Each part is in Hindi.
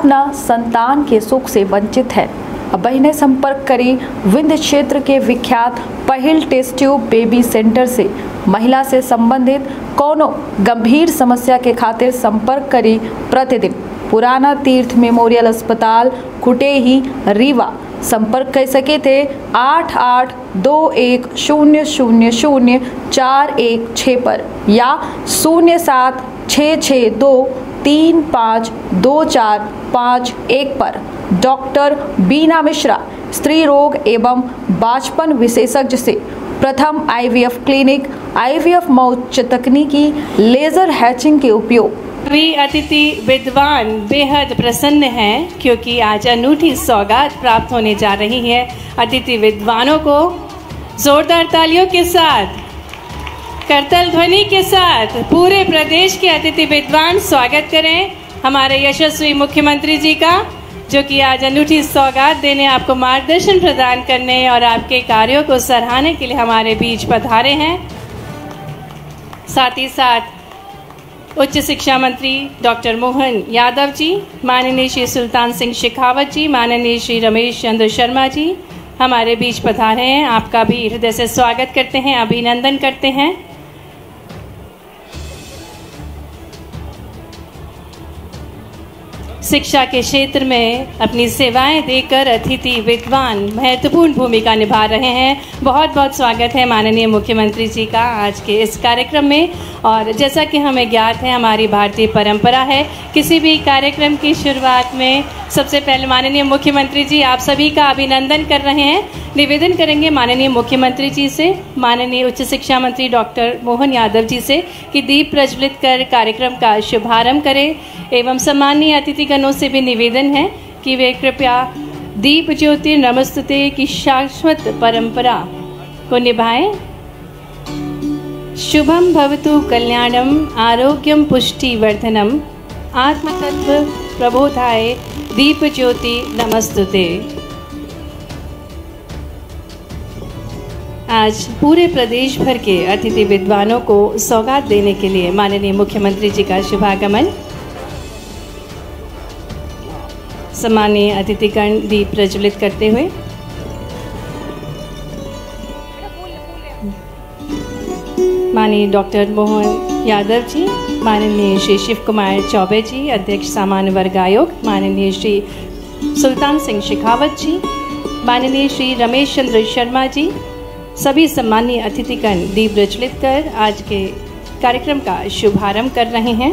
अपना संतान के सुख से वंचित है। बहने, संपर्क करी विंध्य क्षेत्र के विख्यात पहल टेस्ट ट्यूब बेबी सेंटर से। महिला से संबंधित कोनो गंभीर समस्या के खातिर संपर्क करी प्रतिदिन। पुराना तीर्थ मेमोरियल अस्पताल कुटेही रीवा। संपर्क कर सके थे आठ आठ दो एक शून्य शून्य शून्य चार एक छः पर या शून्य सात छः छः दो तीन पाँच दो चार पाँच एक पर। डॉक्टर बीना मिश्रा, स्त्री रोग एवं बाचपन विशेषज्ञ से प्रथम आईवीएफ क्लिनिक, आईवीएफ मौच तकनीकी लेजर हैचिंग के उपयोग। सभी अतिथि, विद्वान, बेहद प्रसन्न हैं, क्योंकि आज अनूठी सौगात प्राप्त होने जा रही है। अतिथि विद्वानों को जोरदार तालियों के साथ करतल ध्वनि के साथ पूरे प्रदेश के अतिथि विद्वान स्वागत करें हमारे यशस्वी मुख्यमंत्री जी का, जो कि आज अनूठी सौगात देने आपको मार्गदर्शन प्रदान करने और आपके कार्यों को सराहने के लिए हमारे बीच पधारे हैं। साथ ही साथ उच्च शिक्षा मंत्री डॉक्टर मोहन यादव जी, माननीय श्री सुल्तान सिंह शेखावत जी, माननीय श्री रमेश चंद्र शर्मा जी, हमारे बीच पधारे हैं। आपका भी हृदय से स्वागत करते हैं, अभिनंदन करते हैं। शिक्षा के क्षेत्र में अपनी सेवाएँ देकर अतिथि, विद्वान महत्वपूर्ण भूमिका निभा रहे हैं। बहुत बहुत स्वागत है माननीय मुख्यमंत्री जी का आज के इस कार्यक्रम में। और जैसा कि हमें ज्ञात है, हमारी भारतीय परंपरा है। किसी भी कार्यक्रम की शुरुआत में सबसे पहले माननीय मुख्यमंत्री जी, आप सभी का अभिनंदन कर रहे हैं। निवेदन करेंगे माननीय मुख्यमंत्री जी से, माननीय उच्च शिक्षा मंत्री डॉक्टर मोहन यादव जी से कि दीप प्रज्वलित कर कार्यक्रम का शुभारंभ करें। एवं सम्मानीय अतिथिगणों से भी निवेदन है कि वे कृपया दीप ज्योति नमस्तुते की शाश्वत परंपरा को निभाएँ। शुभम भवतु कल्याणम, आरोग्यम पुष्टि वर्धनम आत्मतत्व प्रबोधाय, दीप ज्योति नमस्तुते। आज पूरे प्रदेश भर के अतिथि विद्वानों को सौगात देने के लिए माननीय मुख्यमंत्री जी का शुभागमन। सम्मानीय अतिथिगण दीप प्रज्वलित करते हुए। माननीय डॉक्टर मोहन यादव जी, माननीय श्री शिव कुमार चौबे जी, अध्यक्ष सामान्य वर्ग आयोग, माननीय श्री सुल्तान सिंह शेखावत जी, माननीय श्री रमेश चंद्र शर्मा जी सभी सम्मानीय अतिथिगण दीप प्रज्वलित कर आज के कार्यक्रम का शुभारंभ कर रहे हैं।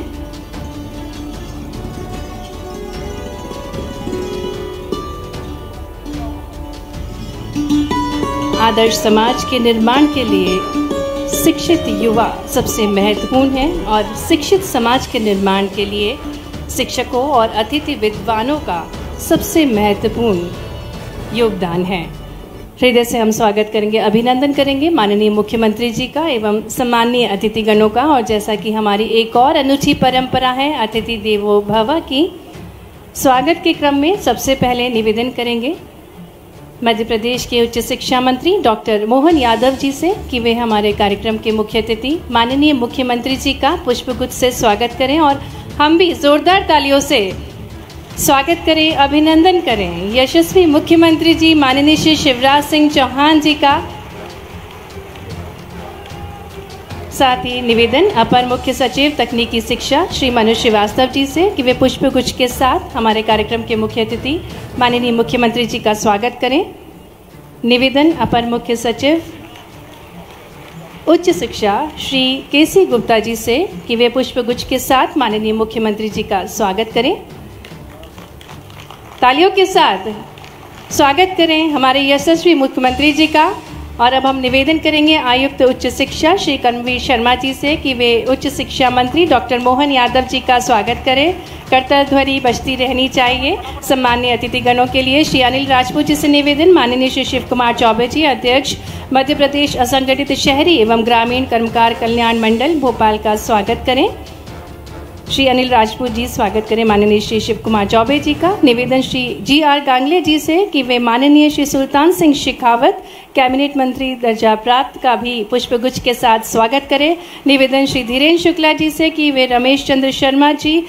आदर्श समाज के निर्माण के लिए शिक्षित युवा सबसे महत्वपूर्ण है और शिक्षित समाज के निर्माण के लिए शिक्षकों और अतिथि विद्वानों का सबसे महत्वपूर्ण योगदान है। हृदय से हम स्वागत करेंगे, अभिनंदन करेंगे माननीय मुख्यमंत्री जी का एवं सम्मानीय अतिथिगणों का। और जैसा कि हमारी एक और अनूठी परंपरा है, अतिथि देवो भव की, स्वागत के क्रम में सबसे पहले निवेदन करेंगे मध्य प्रदेश के उच्च शिक्षा मंत्री डॉक्टर मोहन यादव जी से कि वे हमारे कार्यक्रम के मुख्य अतिथि माननीय मुख्यमंत्री जी का पुष्पगुच्छ से स्वागत करें। और हम भी जोरदार तालियों से स्वागत करें, अभिनंदन करें। यशस्वी मुख्यमंत्री जी, माननीय श्री शिवराज सिंह चौहान जी का साथ ही निवेदन। अपर मुख्य सचिव, तकनीकी शिक्षा, श्री मनु श्रीवास्तव जी से कि वे पुष्प गुच्छ के साथ हमारे कार्यक्रम के मुख्य अतिथि, माननीय मुख्यमंत्री जी का स्वागत करें। निवेदन, अपर मुख्य सचिव, उच्च शिक्षा, श्री के सी गुप्ता जी से कि वे पुष्पगुच्छ के साथ माननीय मुख्यमंत्री जी का स्वागत करें। तालियों के साथ स्वागत करें हमारे यशस्वी मुख्यमंत्री जी का। और अब हम निवेदन करेंगे आयुक्त उच्च शिक्षा श्री करणवीर शर्मा जी से कि वे उच्च शिक्षा मंत्री डॉक्टर मोहन यादव जी का स्वागत करें। कर्तव्य ध्वनि बजती रहनी चाहिए। सम्मान्य अतिथिगणों के लिए श्री अनिल राजपूत जी से निवेदन। माननीय श्री शिव कुमार चौबे जी अध्यक्ष। मध्य प्रदेश असंगठित शहरी एवं ग्रामीण कर्मकार कल्याण मंडल भोपाल का स्वागत करें। श्री अनिल राजपूत जी स्वागत करें माननीय श्री शिव कुमार चौबे जी का। निवेदन श्री जी आर गांगले जी से कि वे माननीय श्री सुल्तान सिंह शेखावत, कैबिनेट मंत्री दर्जा प्राप्त का भी पुष्पगुच्छ के साथ स्वागत करें। निवेदन श्री धीरेन्द्र शुक्ला जी से कि वे रमेश चंद्र शर्मा जी,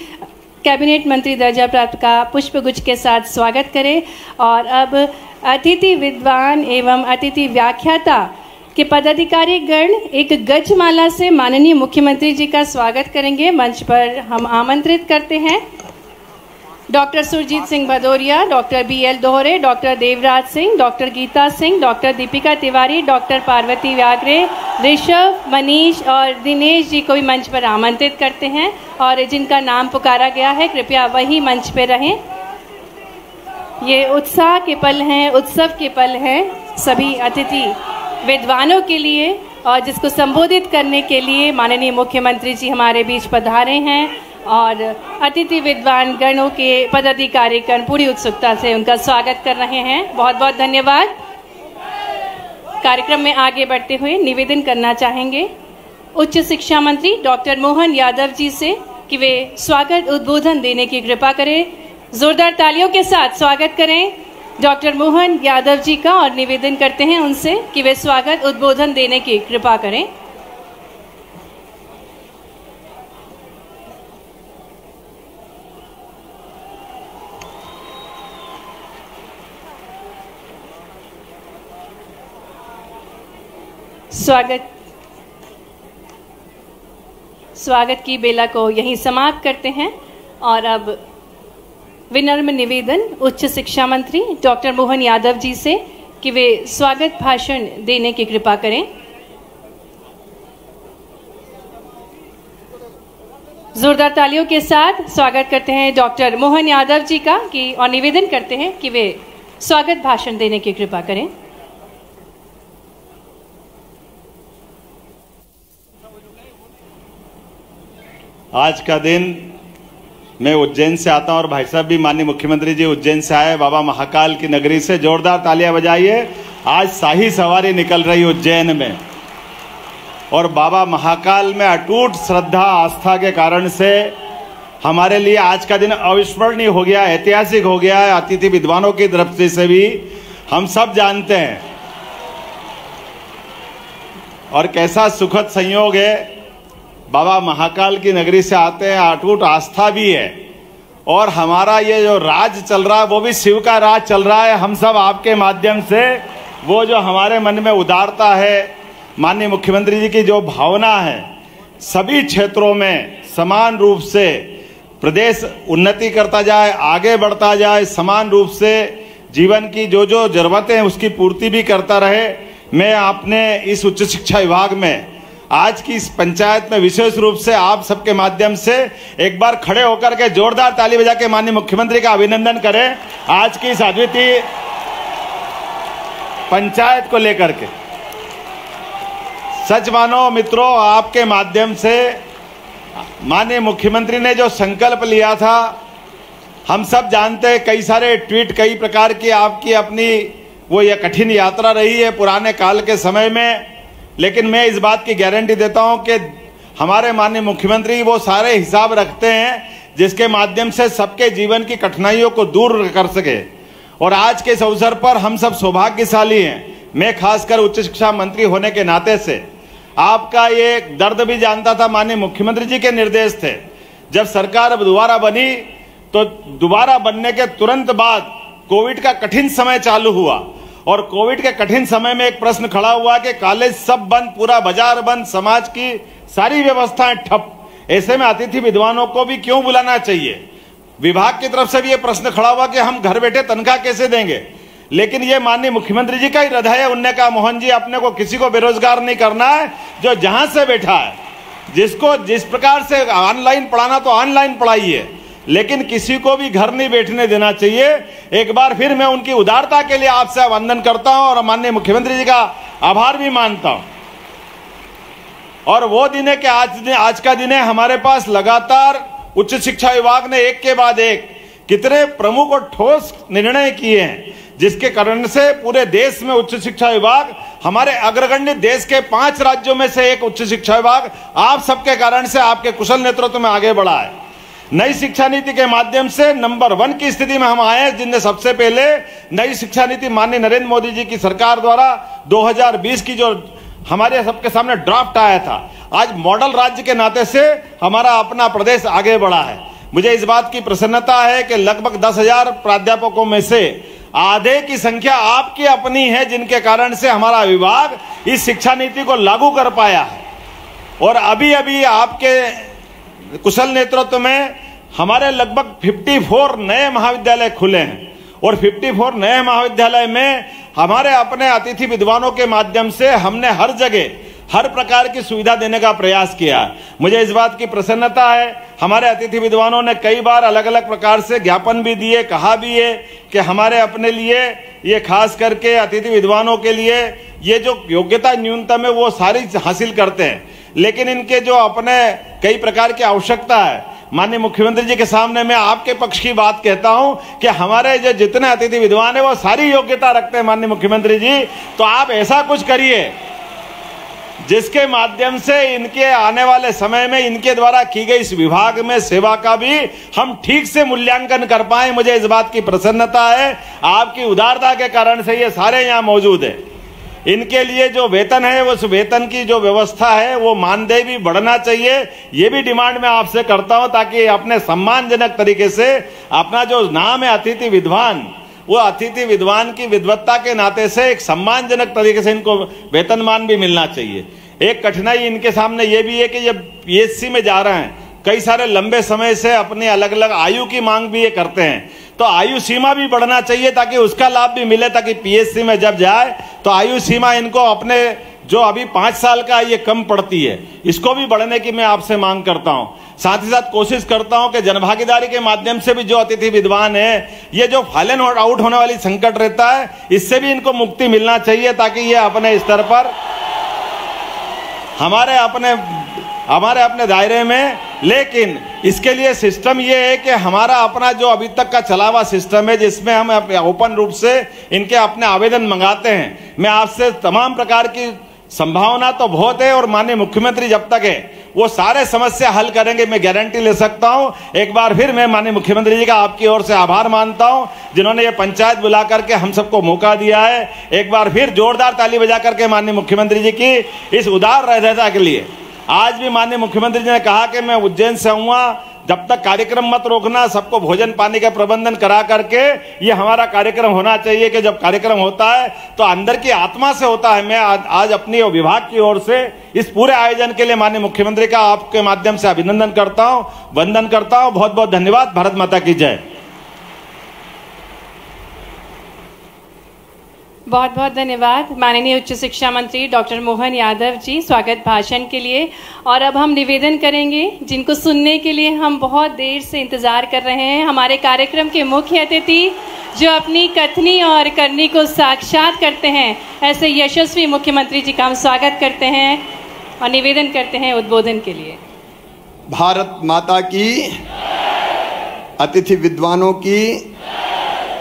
कैबिनेट मंत्री दर्जा प्राप्त का पुष्पगुच्छ के साथ स्वागत करें। और अब अतिथि विद्वान एवं अतिथि व्याख्याता के पदाधिकारी गण एक गजमाला से माननीय मुख्यमंत्री जी का स्वागत करेंगे। मंच पर हम आमंत्रित करते हैं। Doctor Surjit Singh Bhadauria, doctor B L Dohare, doctor Devraj Singh, doctor Geeta Singh, doctor Deepika Tiwari, doctor Parvati Vyagre Rishabh, Manish और दिनेश जी को भी मंच पर आमंत्रित करते हैं और जिनका नाम पुकारा गया है, कृपया वही मंच पर रहें। ये उत्साह के पल हैं, उत्सव के पल हैं, सभी अतिथि। विद्वानों के लिए और जिसको संबोधित करने के लिए माननीय मुख्यमंत्री जी हमारे बीच पधारे हैं और अतिथि विद्वान गणों के पदाधिकारी गण पूरी उत्सुकता से उनका स्वागत कर रहे हैं। बहुत बहुत धन्यवाद। कार्यक्रम में आगे बढ़ते हुए निवेदन करना चाहेंगे। उच्च शिक्षा मंत्री डॉक्टर मोहन यादव जी से कि वे स्वागत उद्बोधन देने की कृपा करें। जोरदार तालियों के साथ स्वागत करें। डॉक्टर मोहन यादव जी का और निवेदन करते हैं उनसे कि वे स्वागत उद्बोधन देने की कृपा करें। स्वागत। स्वागत की बेला को यहीं समाप्त करते हैं और अब विनम्र निवेदन उच्च शिक्षा मंत्री डॉक्टर मोहन यादव जी से कि वे स्वागत भाषण देने की कृपा करें। जोरदार तालियों के साथ स्वागत करते हैं डॉक्टर मोहन यादव जी का कि और निवेदन करते हैं कि वे स्वागत भाषण देने की कृपा करें। आज का दिन मैं उज्जैन से आता हूँ और भाई साहब भी माननीय मुख्यमंत्री जी उज्जैन से आए, बाबा महाकाल की नगरी से जोरदार तालियाँ बजाइए। आज शाही सवारी निकल रही उज्जैन में। और बाबा महाकाल में अटूट श्रद्धा, आस्था के कारण से हमारे लिए आज का दिन अविस्मरणीय हो गया, ऐतिहासिक हो गया है। अतिथि विद्वानों की दृष्टि से भी हम सब जानते हैं। और कैसा सुखद संयोग है बाबा महाकाल की नगरी से आते हैं, अटूट आस्था भी है। और हमारा ये जो राज चल रहा है, वो भी शिव का राज चल रहा है। हम सब आपके माध्यम से वो जो हमारे मन में उदारता है, माननीय मुख्यमंत्री जी की जो भावना है, सभी क्षेत्रों में समान रूप से प्रदेश उन्नति करता जाए, आगे बढ़ता जाए, समान रूप से जीवन की जो जो जरूरतें हैं, उसकी पूर्ति भी करता रहे। मैं आपने इस उच्च शिक्षा विभाग में आज की इस पंचायत में विशेष रूप से आप सबके माध्यम से एक बार खड़े होकर के जोरदार ताली बजा के माननीय मुख्यमंत्री का अभिनंदन करें आज की इस अद्वितीय पंचायत को लेकर के। सच मानो मित्रों, आपके माध्यम से माननीय मुख्यमंत्री ने जो संकल्प लिया था, हम सब जानते हैं कई सारे ट्वीट, कई प्रकार की आपकी अपनी वो ये कठिन यात्रा रही है पुराने काल के समय में। लेकिन मैं इस बात की गारंटी देता हूँ कि हमारे माननीय मुख्यमंत्री वो सारे हिसाब रखते हैं जिसके माध्यम से सबके जीवन की कठिनाइयों को दूर कर सके। और आज के इस अवसर पर हम सब सौभाग्यशाली हैं। मैं खासकर उच्च शिक्षा मंत्री होने के नाते से। आपका ये दर्द भी जानता था, माननीय मुख्यमंत्री जी के निर्देश थे। जब सरकार अब दोबारा बनी तो दोबारा बनने के तुरंत बाद कोविड का कठिन समय चालू हुआ। और कोविड के कठिन समय में एक प्रश्न खड़ा हुआ कि कॉलेज सब बंद, पूरा बाज़ार बंद, समाज की सारी व्यवस्थाएँ ठप। ऐसे में अतिथि विद्वानों को भी क्यों बुलाना चाहिए? विभाग की तरफ़ से भी ये प्रश्न खड़ा हुआ कि हम घर बैठे तनख्वाह कैसे देंगे? लेकिन ये माननीय मुख्यमंत्री जी का ही हृदय है, उनने कहा, मोहन जी, अपने को किसी को बेरोजगार नहीं करना है, जो जहाँ से बैठा है, जिसको जिस प्रकार से ऑनलाइन पढ़ाना तो ऑनलाइन पढ़ाइए। लेकिन किसी को भी घर नहीं बैठने देना चाहिए। एक बार फिर मैं उनकी उदारता के लिए आपसे वंदन करता हूँ और माननीय मुख्यमंत्री जी का आभार भी मानता हूँ। और वो दिन है कि आज दिन आज का दिन है, हमारे पास लगातार उच्च शिक्षा विभाग ने एक के बाद एक कितने प्रमुख और ठोस निर्णय किए हैं, जिसके कारण से पूरे देश में उच्च शिक्षा विभाग, हमारे अग्रगण्य देश के पाँच राज्यों में से एक उच्च शिक्षा विभाग, आप सबके कारण से आपके कुशल नेतृत्व में आगे बढ़ा है। नई शिक्षा नीति के माध्यम से नंबर वन की स्थिति में हम आए जिनने सबसे पहले नई शिक्षा नीति माननीय नरेंद्र मोदी जी की सरकार द्वारा 2020 की जो हमारे सबके सामने ड्राफ्ट आया था, आज मॉडल राज्य के नाते से हमारा अपना प्रदेश आगे बढ़ा है। मुझे इस बात की प्रसन्नता है कि लगभग दस हज़ार प्राध्यापकों में से आधे की संख्या आपकी अपनी है, जिनके कारण से हमारा विभाग इस शिक्षा नीति को लागू कर पाया है। और अभी अभी आपके कुशल नेतृत्व में हमारे लगभग 54 नए महाविद्यालय खुले हैं। और 54 नए महाविद्यालय में हमारे अपने अतिथि विद्वानों के माध्यम से हमने हर जगह, हर प्रकार की सुविधा देने का प्रयास किया। मुझे इस बात की प्रसन्नता है, हमारे अतिथि विद्वानों ने कई बार अलग अलग प्रकार से ज्ञापन भी दिए, कहा भी है कि हमारे अपने लिए ये खास करके अतिथि विद्वानों के लिए ये जो योग्यता न्यूनतम है वो सारी हासिल करते हैं। लेकिन इनके जो अपने कई प्रकार की आवश्यकता है, माननीय मुख्यमंत्री जी के सामने मैं आपके पक्ष की बात कहता हूँ कि हमारे जो जितने अतिथि विद्वान है, वो सारी योग्यता रखते हैं, माननीय मुख्यमंत्री जी। तो आप ऐसा कुछ करिए, जिसके माध्यम से इनके आने वाले समय में, इनके द्वारा की गई इस विभाग में सेवा का भी हम ठीक से मूल्यांकन कर पाए। मुझे इस बात की प्रसन्नता है, आपकी उदारता के कारण से ये सारे यहाँ मौजूद है। इनके लिए जो वेतन है, उस वेतन की जो व्यवस्था है, वो मानदेय भी बढ़ना चाहिए। ये भी डिमांड मैं आपसे करता हूँ ताकि अपने सम्मानजनक तरीके से अपना जो नाम है अतिथि विद्वान, वो अतिथि विद्वान की विद्वत्ता के नाते से एक सम्मानजनक तरीके से इनको वेतनमान भी मिलना चाहिए। एक कठिनाई इनके सामने ये भी है कि जब पीएचसी में जा रहे हैं। कई सारे लंबे समय से अपने अलग अलग आयु की मांग भी ये करते हैं। तो आयु सीमा भी बढ़ना चाहिए ताकि उसका लाभ भी मिले, ताकि पीएचसी में जब जाए तो आयु सीमा इनको अपने जो अभी पाँच साल का ये कम पड़ती है, इसको भी बढ़ने की मैं आपसे मांग करता हूँ। साथ ही साथ कोशिश करता हूँ कि जनभागीदारी के माध्यम से भी जो अतिथि विद्वान है, ये जो फालन आउट होने वाली संकट रहता है, इससे भी इनको मुक्ति मिलना चाहिए ताकि ये अपने स्तर पर हमारे अपने हमारे अपने दायरे में, लेकिन इसके लिए सिस्टम ये है कि हमारा अपना जो अभी तक का चला हुआ सिस्टम है, जिसमें हम ओपन रूप से इनके अपने आवेदन मंगाते हैं। मैं आपसे तमाम प्रकार की संभावना तो बहुत है और माननीय मुख्यमंत्री जब तक है, वो सारे समस्या हल करेंगे, मैं गारंटी ले सकता हूँ। एक बार फिर मैं माननीय मुख्यमंत्री जी का आपकी ओर से आभार मानता हूँ, जिन्होंने ये पंचायत बुला करके हम सबको मौका दिया है। एक बार फिर जोरदार ताली बजा करके माननीय मुख्यमंत्री जी की इस उदार रहता के लिए आज भी माननीय मुख्यमंत्री जी ने कहा कि मैं उज्जैन से आऊँगा जब तक कार्यक्रम मत रोकना सबको भोजन पानी का प्रबंधन करा करके ये हमारा कार्यक्रम होना चाहिए कि जब कार्यक्रम होता है तो अंदर की आत्मा से होता है। मैं आज, आज अपनी विभाग की ओर से इस पूरे आयोजन के लिए माननीय मुख्यमंत्री का आपके माध्यम से अभिनंदन करता हूँ वंदन करता हूँ। बहुत बहुत धन्यवाद। भारत माता की जय। बहुत बहुत धन्यवाद। माननीय उच्च शिक्षा मंत्री डॉक्टर मोहन यादव जी, स्वागत भाषण के लिए। और अब हम निवेदन करेंगे, जिनको सुनने के लिए हम बहुत देर से इंतज़ार कर रहे हैं, हमारे कार्यक्रम के मुख्य अतिथि जो अपनी कथनी और करनी को साक्षात करते हैं, ऐसे यशस्वी मुख्यमंत्री जी का हम स्वागत करते हैं और निवेदन करते हैं उद्बोधन के लिए। भारत माता की, अतिथि विद्वानों की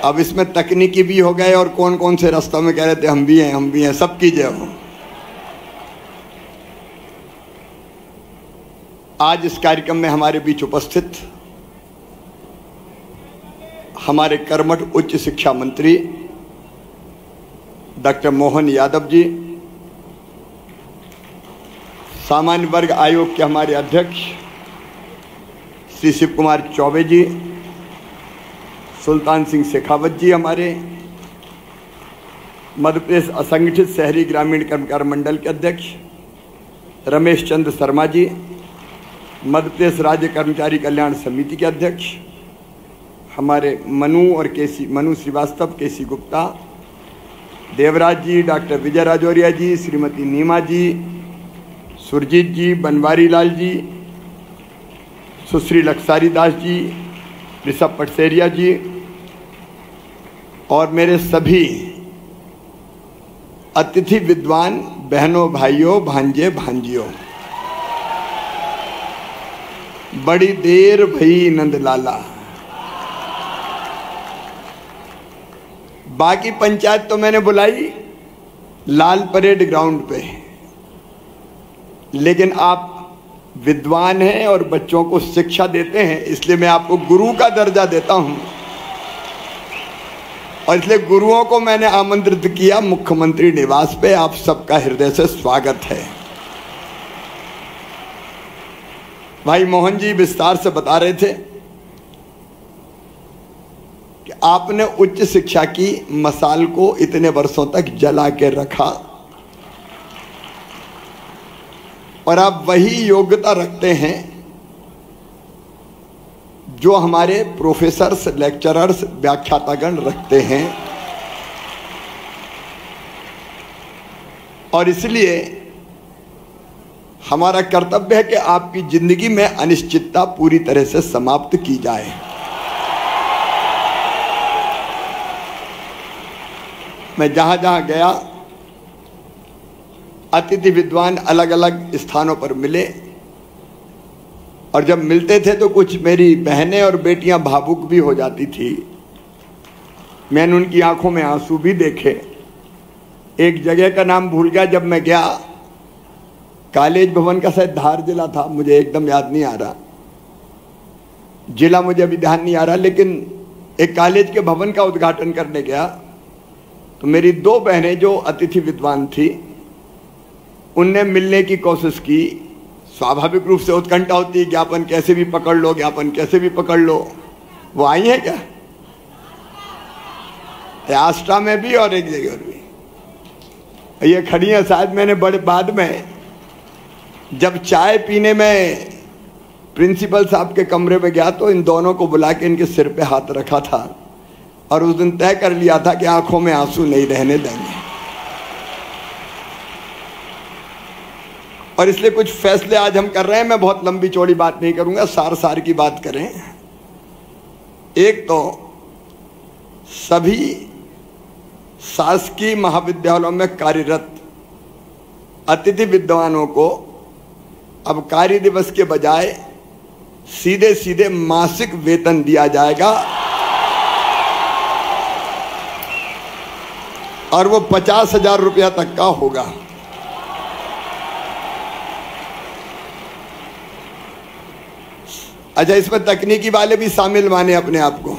अब इसमें तकनीकी भी हो गए और कौन कौन से रास्तों में कह रहे थे, हम भी हैं, हम भी हैं, सब की जय हो आज इस कार्यक्रम में हमारे बीच उपस्थित हमारे कर्मठ उच्च शिक्षा मंत्री डॉक्टर मोहन यादव जी, सामान्य वर्ग आयोग के हमारे अध्यक्ष श्री शिव कुमार चौबे जी सुल्तान सिंह शेखावत जी हमारे मध्य प्रदेश असंगठित शहरी ग्रामीण कर्मकार मंडल के अध्यक्ष, रमेश चंद्र शर्मा जी मध्य प्रदेश राज्य कर्मचारी कल्याण समिति के अध्यक्ष, हमारे मनु और KC, Manu Shrivastava, KC Gupta, Devraj ji, doctor Vijay Rajoriya ji, Shrimati Neema ji, Surjit ji Banwari Lal ji, Sushri Laksari Das ji, Rishabh Patseriya ji और मेरे सभी अतिथि विद्वान, बहनों, भाइयों, भांजे, भांजियों। बड़ी देर भई नंदलाला बाकी पंचायत तो मैंने बुलाई लाल परेड ग्राउंड पे। लेकिन आप विद्वान हैं और बच्चों को शिक्षा देते हैं, इसलिए मैं आपको गुरु का दर्जा देता हूँ। और इसलिए गुरुओं को मैंने आमंत्रित किया, मुख्यमंत्री निवास पे आप सबका हृदय से स्वागत है। भाई मोहन जी विस्तार से बता रहे थे कि आपने उच्च शिक्षा की मसाल को इतने वर्षों तक जला के रखा और आप वही योग्यता रखते हैं जो हमारे प्रोफेसर्स लेक्चरर्स व्याख्यातागण रखते हैं। और इसलिए हमारा कर्तव्य है कि आपकी ज़िंदगी में अनिश्चितता पूरी तरह से समाप्त की जाए। मैं जहाँ जहाँ गया, अतिथि विद्वान अलग अलग स्थानों पर मिले। और जब मिलते थे तो कुछ मेरी बहनें और बेटियाँ भावुक भी हो जाती थी। मैंने उनकी आँखों में आँसू भी देखे। एक जगह का नाम भूल गया जब मैं गया। कॉलेज भवन का शायद धार जिला था, मुझे एकदम याद नहीं आ रहा। जिला मुझे अभी ध्यान नहीं आ रहा, लेकिन एक कॉलेज के भवन का उद्घाटन करने गया। तो मेरी दो बहनें जो अतिथि विद्वान थी, उनने मिलने की कोशिश की। स्वाभाविक रूप से उत्कंठा होती है, ज्ञापन कैसे भी पकड़ लो, ज्ञापन कैसे भी पकड़ लो। वो आई है क्या? आस्ट्रा में भी और एक जगह भी। ये खड़ी है शायद मैंने बड़े बाद में। जब चाय पीने में प्रिंसिपल साहब के कमरे में गया तो इन दोनों को बुला के इनके सिर पे हाथ रखा था और उस दिन तय कर लिया था कि आँखों में आँसू नहीं रहने देंगे। और इसलिए कुछ फैसले आज हम कर रहे हैं। मैं बहुत लंबी चौड़ी बात नहीं करूँगा सार सार की बात करें। एक तो सभी शासकीय महाविद्यालयों में कार्यरत अतिथि विद्वानों को अब कार्य दिवस के बजाय सीधे सीधे मासिक वेतन दिया जाएगा। और वो पचास हज़ार रुपया तक का होगा। अच्छा इसमें तकनीकी वाले भी शामिल माने अपने आप को।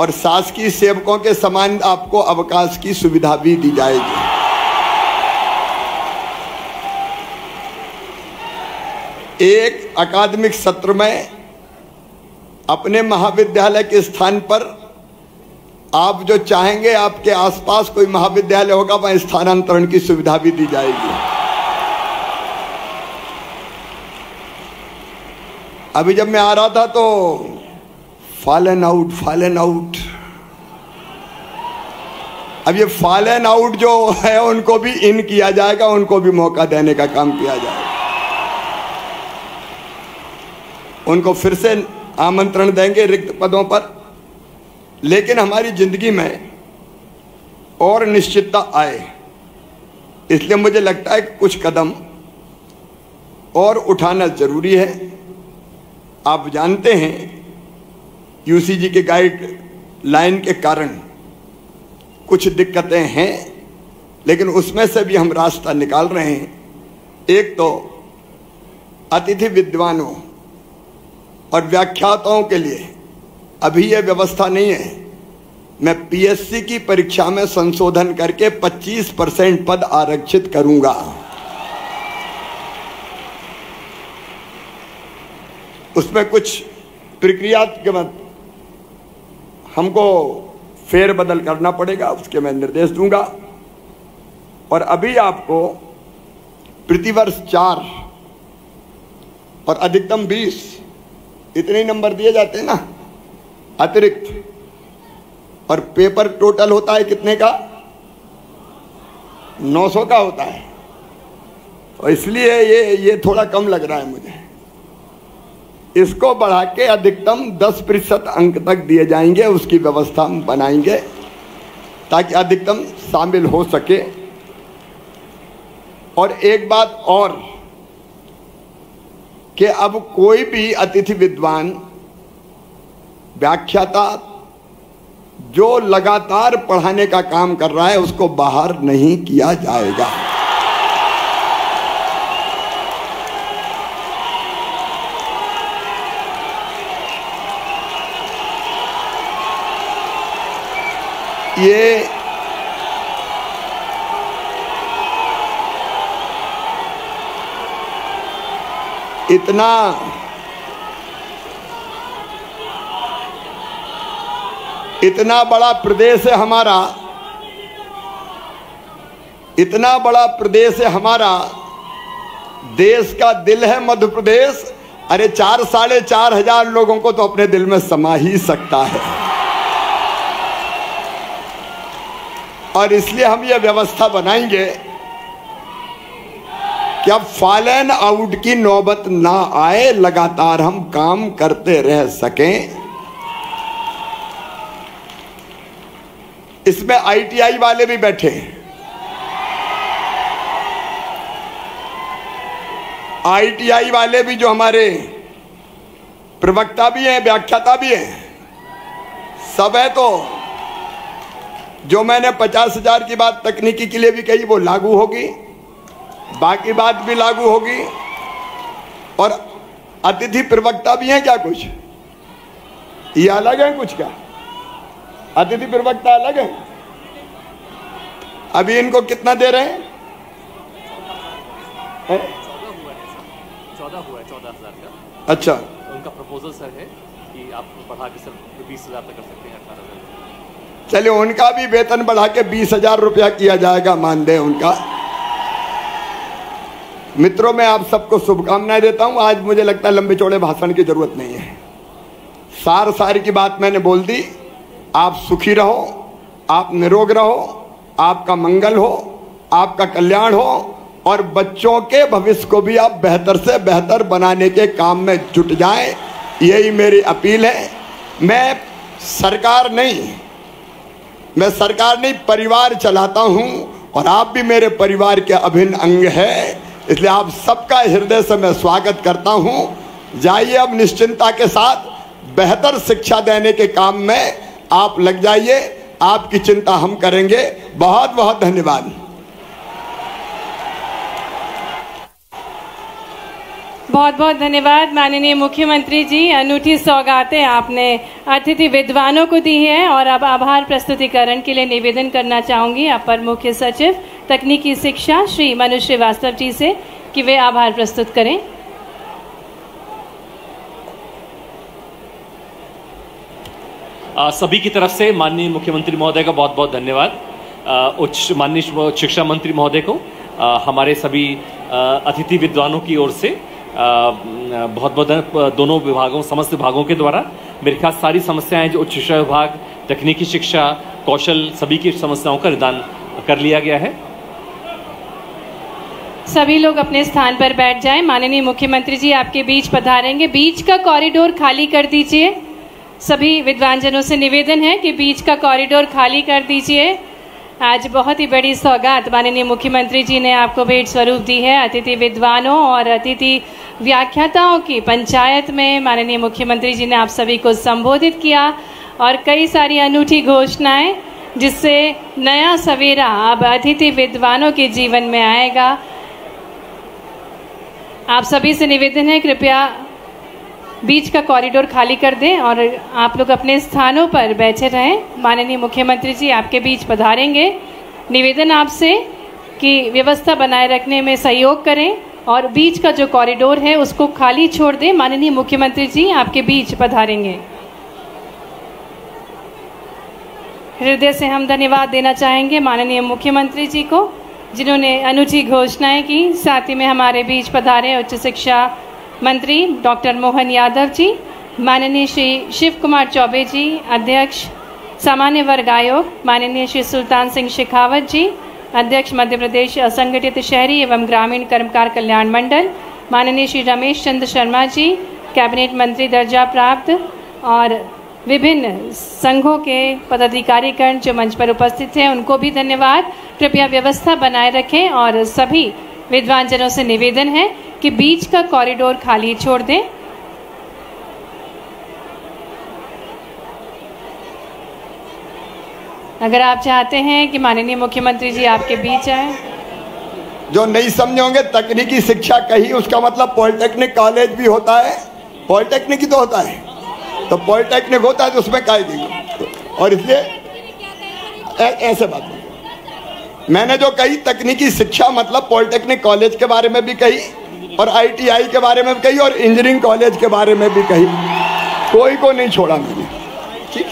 और शासकीय सेवकों के समान आपको अवकाश की सुविधा भी दी जाएगी। एक अकादमिक सत्र में अपने महाविद्यालय के स्थान पर आप जो चाहेंगे, आपके आसपास कोई महाविद्यालय होगा, वहाँ स्थानांतरण की सुविधा भी दी जाएगी। अभी जब मैं आ रहा था तो फॉलन आउट फॉलन आउट अब ये फॉलन आउट जो है, उनको भी इन किया जाएगा, उनको भी मौका देने का काम किया जाएगा। उनको फिर से आमंत्रण देंगे रिक्त पदों पर। लेकिन हमारी ज़िंदगी में और निश्चितता आए। इसलिए मुझे लगता है कि कुछ कदम और उठाना ज़रूरी है। आप जानते हैं यूसीजी के गाइड लाइन के कारण कुछ दिक्कतें हैं, लेकिन उसमें से भी हम रास्ता निकाल रहे हैं। एक तो अतिथि विद्वानों और व्याख्याताओं के लिए अभी यह व्यवस्था नहीं है। मैं पीएससी की परीक्षा में संशोधन करके 25 परसेंट पद आरक्षित करूँगा। उसमें कुछ प्रक्रिया के मत हमको फेर बदल करना पड़ेगा, उसके मैं निर्देश दूँगा। और अभी आपको प्रतिवर्ष चार और अधिकतम बीस इतने नंबर दिए जाते हैं ना, अतिरिक्त। और पेपर टोटल होता है कितने का? 900 का होता है। और इसलिए ये ये थोड़ा कम लग रहा है मुझे। इसको बढ़ा के अधिकतम 10 प्रतिशत अंक तक दिए जाएँगे, उसकी व्यवस्था हम बनाएँगे ताकि अधिकतम शामिल हो सके। और एक बात और कि अब कोई भी अतिथि विद्वान व्याख्याता जो लगातार पढ़ाने का काम कर रहा है, उसको बाहर नहीं किया जाएगा। ये इतना इतना बड़ा प्रदेश है हमारा, इतना बड़ा प्रदेश है हमारा, देश का दिल है मध्य प्रदेश। अरे चार, साढ़े चार हज़ार लोगों को तो अपने दिल में समा ही सकता है। और इसलिए हम ये व्यवस्था बनाएँगे कि अब फॉलन आउट की नौबत ना आए, लगातार हम काम करते रह सकें। इसमें आईटीआई वाले भी बैठे आईटीआई वाले भी जो हमारे प्रवक्ता भी हैं, व्याख्याता भी हैं, सब है तो जो मैंने पचास हज़ार की बात तकनीकी के लिए भी कही वो लागू होगी। बाकी बात भी लागू होगी। और अतिथि प्रवक्ता भी हैं क्या कुछ? ये अलग है कुछ क्या? अतिथि प्रवक्ता अलग है? अभी इनको कितना दे रहे हैं? चौदह हुआ है चौदह हज़ार का। अच्छा। उनका प्रपोजल सर है कि आप बढ़ा के सर बीस हज़ार तक कर सकते चलिए उनका भी वेतन बढ़ा के बीस हज़ार रुपया किया जाएगा मानदेय उनका। मित्रों, मैं आप सबको शुभकामनाएँ देता हूँ। आज मुझे लगता है लंबे चौड़े भाषण की ज़रूरत नहीं है। सार सार की बात मैंने बोल दी। आप सुखी रहो, आप निरोग रहो, आपका मंगल हो, आपका कल्याण हो, और बच्चों के भविष्य को भी आप बेहतर से बेहतर बनाने के काम में जुट जाएँ। यही मेरी अपील है। मैं सरकार नहीं मैं सरकार नहीं, परिवार चलाता हूँ और आप भी मेरे परिवार के अभिन्न अंग है। इसलिए आप सबका हृदय से मैं स्वागत करता हूँ। जाइए अब निश्चिंता के साथ बेहतर शिक्षा देने के काम में आप लग जाइए। आपकी चिंता हम करेंगे। बहुत बहुत धन्यवाद। बहुत बहुत धन्यवाद माननीय मुख्यमंत्री जी। अनूठी सौगातें आपने अतिथि विद्वानों को दी है और अब आभार प्रस्तुतिकरण के लिए निवेदन करना चाहूँगी अपर मुख्य सचिव तकनीकी शिक्षा श्री मनु श्रीवास्तव जी से कि वे आभार प्रस्तुत करें। आ, सभी की तरफ़ से माननीय मुख्यमंत्री महोदय का बहुत बहुत धन्यवाद उच्च माननीय शिक्षा मंत्री महोदय को आ, हमारे सभी अतिथि विद्वानों की ओर से बहुत बहुत दोनों विभागों, समस्त विभागों के द्वारा मेरे ख्याल सारी समस्याएँ जो उच्च शिक्षा विभाग, तकनीकी शिक्षा, कौशल, सभी की समस्याओं का निदान कर लिया गया है। सभी लोग अपने स्थान पर बैठ जाएँ। माननीय मुख्यमंत्री जी आपके बीच पधारेंगे। बीच का कॉरिडोर खाली कर दीजिए। सभी विद्वानजनों से निवेदन है कि बीच का कॉरिडोर खाली कर दीजिए। आज बहुत ही बड़ी सौगात माननीय मुख्यमंत्री जी ने आपको भेंट स्वरूप दी है। अतिथि विद्वानों और अतिथि व्याख्याताओं की पंचायत में माननीय मुख्यमंत्री जी ने आप सभी को संबोधित किया और कई सारी अनूठी घोषणाएँ, जिससे नया सवेरा अब अतिथि विद्वानों के जीवन में आएगा। आप सभी से निवेदन है, कृपया बीच का कॉरिडोर खाली कर दें और आप लोग अपने स्थानों पर बैठे रहें। माननीय मुख्यमंत्री जी आपके बीच पधारेंगे। निवेदन आपसे कि व्यवस्था बनाए रखने में सहयोग करें और बीच का जो कॉरिडोर है उसको खाली छोड़ दें। माननीय मुख्यमंत्री जी आपके बीच पधारेंगे। हृदय से हम धन्यवाद देना चाहेंगे माननीय मुख्यमंत्री जी को, जिन्होंने अनूठी घोषणाएँ की, साथ ही में हमारे बीच पधारे उच्च शिक्षा मंत्री डॉक्टर मोहन यादव जी, माननीय श्री शिव कुमार चौबे जी, अध्यक्ष, सामान्य वर्ग आयोग, माननीय श्री सुल्तान सिंह शेखावत जी, अध्यक्ष मध्य प्रदेश असंगठित शहरी एवं ग्रामीण कर्मकार कल्याण मंडल, माननीय श्री रमेश चंद्र शर्मा जी, कैबिनेट मंत्री दर्जा प्राप्त, और विभिन्न संघों के पदाधिकारीगण जो मंच पर उपस्थित हैं, उनको भी धन्यवाद। कृपया व्यवस्था बनाए रखें और सभी विद्वानजनों से निवेदन है कि बीच का कॉरिडोर खाली छोड़ दें। अगर आप चाहते हैं कि माननीय मुख्यमंत्री जी आपके बीच आए। जो नहीं समझोगे तकनीकी शिक्षा कही उसका मतलब पॉलिटेक्निक कॉलेज भी होता है। पॉलिटेक्निक ही तो होता है। तो पॉलिटेक्निक होता है तो उसमें दी और इसलिए ऐसे बात। मैंने जो कही, तकनीकी शिक्षा मतलब पॉलिटेक्निक कॉलेज के बारे में भी कही। और आईटीआई के बारे में भी कही और इंजीनियरिंग कॉलेज के बारे में भी कही। कोई को नहीं छोड़ा मैंने। ठीक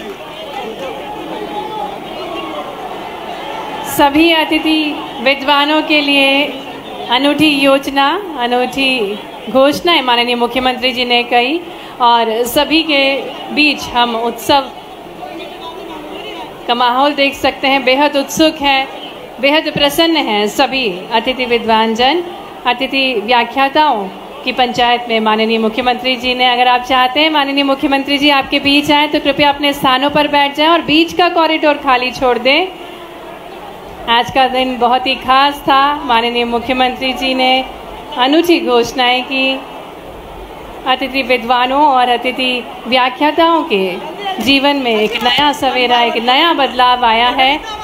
सभी अतिथि विद्वानों के लिए अनूठी योजना, अनूठी घोषणाएँ माननीय मुख्यमंत्री जी ने कही और सभी के बीच हम उत्सव का माहौल देख सकते हैं। बेहद उत्सुक है, बेहद प्रसन्न हैं सभी अतिथि विद्वान जन अतिथि व्याख्याताओं की पंचायत में माननीय मुख्यमंत्री जी ने, अगर आप चाहते हैं माननीय मुख्यमंत्री जी आपके बीच आए तो कृपया अपने स्थानों पर बैठ जाएँ और बीच का कॉरिडोर खाली छोड़ दें। आज का दिन बहुत ही खास था। माननीय मुख्यमंत्री जी ने अनूठी घोषणाएँ की। अतिथि विद्वानों और अतिथि व्याख्याताओं के जीवन में एक नया सवेरा, एक नया बदलाव आया है।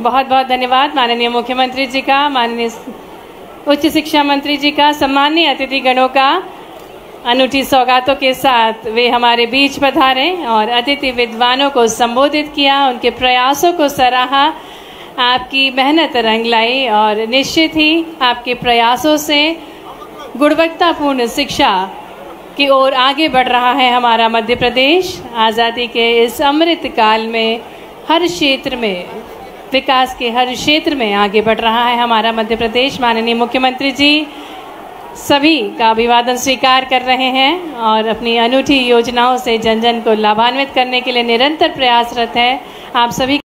बहुत बहुत धन्यवाद। माननीय मुख्यमंत्री जी का, माननीय उच्च शिक्षा मंत्री जी का सम्मानीय अतिथि गणों का अनूठी सौगातों के साथ वे हमारे बीच पधारे और अतिथि विद्वानों को संबोधित किया, उनके प्रयासों को सराहा, आपकी मेहनत रंग लाई और निश्चित ही आपके प्रयासों से गुणवत्तापूर्ण शिक्षा की ओर आगे बढ़ रहा है हमारा मध्य प्रदेश। आज़ादी के इस अमृत काल में, हर क्षेत्र में विकास के हर क्षेत्र में आगे बढ़ रहा है हमारा मध्य प्रदेश माननीय मुख्यमंत्री जी, सभी का अभिवादन स्वीकार कर रहे हैं और अपनी अनूठी योजनाओं से जन जन को लाभान्वित करने के लिए निरंतर प्रयासरत है। आप सभी